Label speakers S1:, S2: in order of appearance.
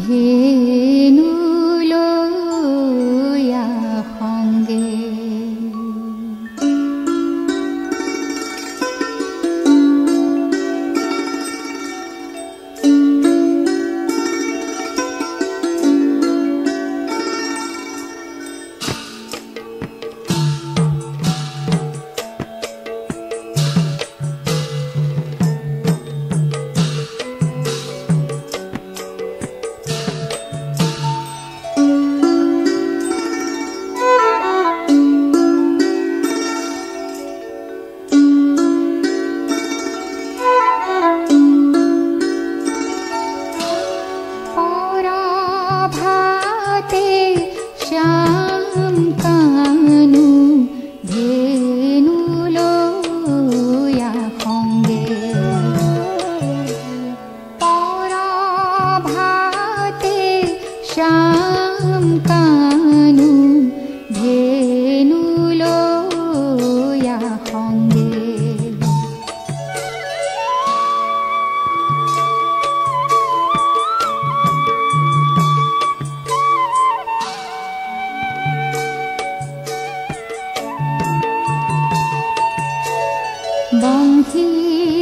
S1: धेनु 望天。